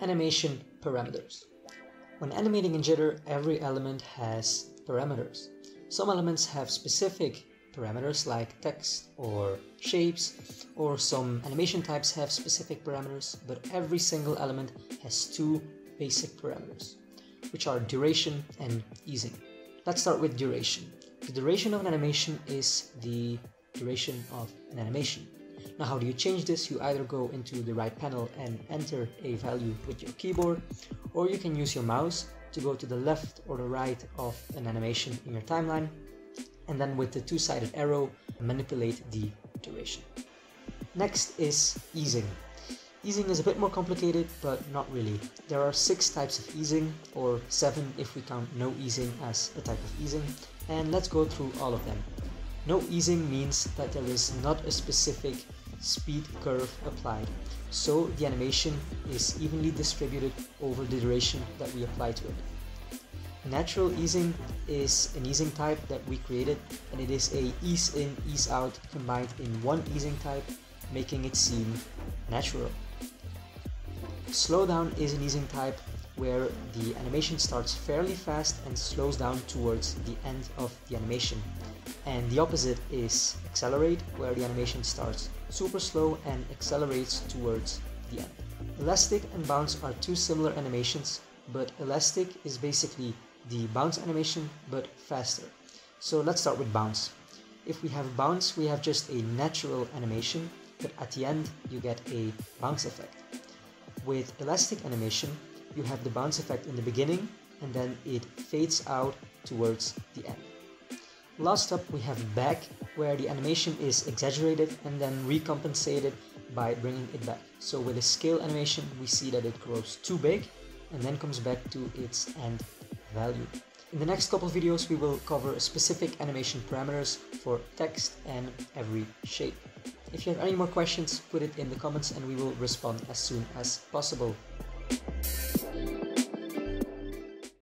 Animation parameters. When animating in Jitter, every element has parameters. Some elements have specific parameters like text or shapes, or some animation types have specific parameters, but every single element has two basic parameters, which are duration and easing. Let's start with duration. The duration of an animation is the duration of an animation. Now how do you change this? You either go into the right panel and enter a value with your keyboard, or you can use your mouse to go to the left or the right of an animation in your timeline, and then with the two-sided arrow, manipulate the duration. Next is easing. Easing is a bit more complicated, but not really. There are six types of easing, or seven if we count no easing as a type of easing, and let's go through all of them. No easing means that there is not a specific speed curve applied. So the animation is evenly distributed over the duration that we apply to it. Natural easing is an easing type that we created and it is a ease in, ease out combined in one easing type, making it seem natural. Slowdown is an easing type where the animation starts fairly fast and slows down towards the end of the animation. And the opposite is accelerate, where the animation starts super slow and accelerates towards the end. Elastic and bounce are two similar animations, but elastic is basically the bounce animation but faster. So let's start with bounce. If we have bounce, we have just a natural animation, but at the end you get a bounce effect. With elastic animation, you have the bounce effect in the beginning and then it fades out towards the end. Last up we have back where the animation is exaggerated and then recompensated by bringing it back. So with a scale animation we see that it grows too big and then comes back to its end value. In the next couple videos we will cover specific animation parameters for text and every shape. If you have any more questions, put it in the comments and we will respond as soon as possible.